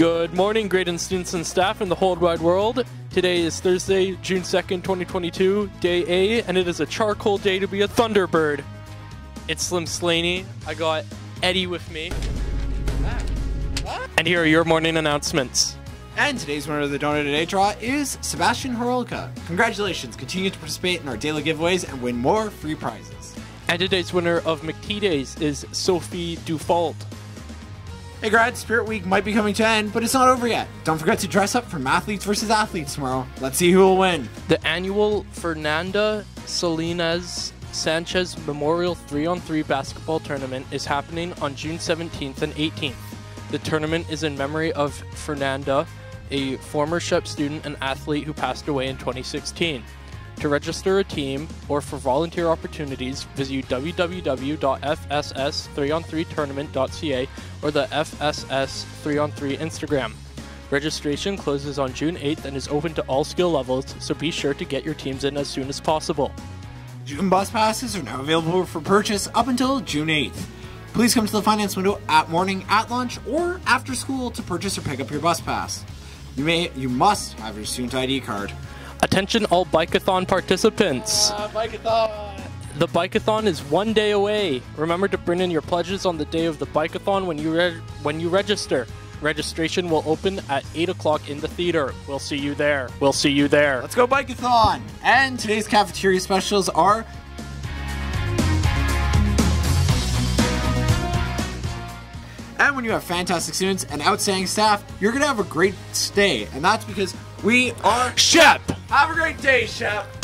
Good morning, grade students and staff in the whole wide world. Today is Thursday, June 2nd, 2022, day A, and it is a charcoal day to be a Thunderbird. It's Slim Slaney. I got Eddie with me. And here are your morning announcements. And today's winner of the Donut Today draw is Sebastian Horolka. Congratulations, continue to participate in our daily giveaways and win more free prizes. And today's winner of McTee Days is Sophie Dufault. Hey grad, Spirit Week might be coming to an end, but it's not over yet. Don't forget to dress up for Mathletes versus Athletes tomorrow. Let's see who will win. The annual Fernanda Salinas Sanchez Memorial 3 on 3 basketball tournament is happening on June 17th and 18th. The tournament is in memory of Fernanda, a former SHEP student and athlete who passed away in 2016. To register a team or for volunteer opportunities, visit www.fss3on3tournament.ca or the FSS3on3 Instagram. Registration closes on June 8th and is open to all skill levels, so be sure to get your teams in as soon as possible. June bus passes are now available for purchase up until June 8th. Please come to the finance window at morning, at lunch, or after school to purchase or pick up your bus pass. You may you must have your student ID card. Attention all Bikeathon participants. Uh, Bikeathon! The Bikeathon is one day away. Remember to bring in your pledges on the day of the Bikeathon when you re- when you register. Registration will open at 8 o'clock in the theater. We'll see you there. We'll see you there. Let's go Bikeathon! And today's cafeteria specials are And when you have fantastic students and outstanding staff, you're gonna have a great stay. And that's because we are Shep! Have a great day, Chef!